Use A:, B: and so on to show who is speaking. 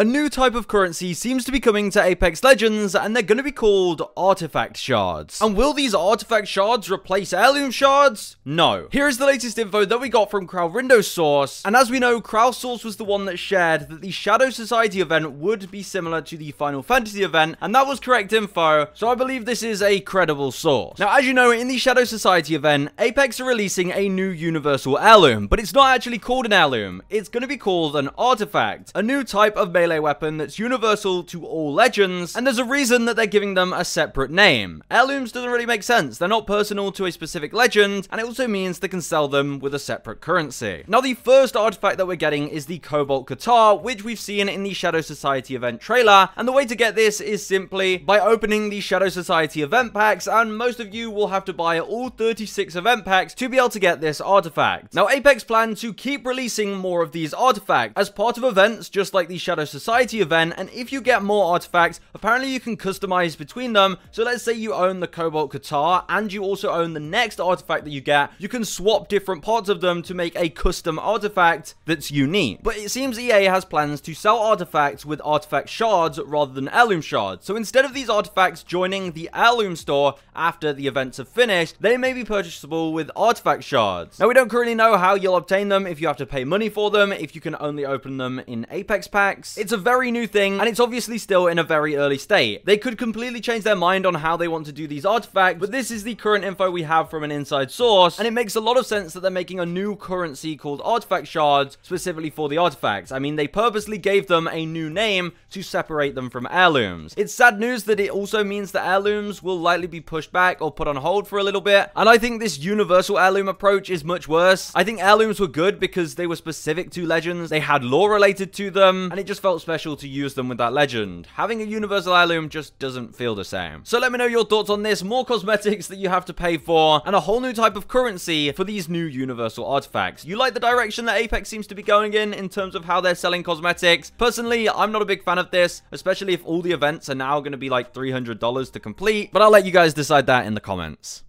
A: A new type of currency seems to be coming to Apex Legends, and they're going to be called Artifact Shards. And will these Artifact Shards replace Heirloom Shards? No. Here is the latest info that we got from KralRindo's source, and as we know, Kral's source was the one that shared that the Shadow Society event would be similar to the Final Fantasy event, and that was correct info, so I believe this is a credible source. Now, as you know, in the Shadow Society event, Apex are releasing a new Universal Heirloom, but it's not actually called an heirloom. It's going to be called an artifact, a new type of melee weapon that's universal to all legends, and there's a reason that they're giving them a separate name. Heirlooms doesn't really make sense. They're not personal to a specific legend, and it also means they can sell them with a separate currency. Now, the first artifact that we're getting is the Cobalt Katar, which we've seen in the Shadow Society event trailer, and the way to get this is simply by opening the Shadow Society event packs, and most of you will have to buy all 36 event packs to be able to get this artifact. Now, Apex plan to keep releasing more of these artifacts as part of events just like the Shadow Society event, and if you get more artifacts, apparently you can customize between them. So let's say you own the Cobalt Katar, and you also own the next artifact that you get, you can swap different parts of them to make a custom artifact that's unique. But it seems EA has plans to sell artifacts with artifact shards rather than heirloom shards. So instead of these artifacts joining the heirloom store after the events have finished, they may be purchasable with artifact shards. Now we don't currently know how you'll obtain them, if you have to pay money for them, if you can only open them in Apex packs. It's a very new thing, and it's obviously still in a very early state. They could completely change their mind on how they want to do these artifacts, but this is the current info we have from an inside source, and it makes a lot of sense that they're making a new currency called artifact shards specifically for the artifacts. I mean, they purposely gave them a new name to separate them from heirlooms. It's sad news that it also means that heirlooms will likely be pushed back or put on hold for a little bit, and I think this universal heirloom approach is much worse. I think heirlooms were good because they were specific to legends, they had lore related to them, and it just felt special to use them with that legend. Having a universal heirloom just doesn't feel the same. So let me know your thoughts on this, more cosmetics that you have to pay for, and a whole new type of currency for these new universal artifacts. You like the direction that Apex seems to be going in, in terms of how they're selling cosmetics? Personally, I'm not a big fan of this, especially if all the events are now going to be like $300 to complete, but I'll let you guys decide that in the comments.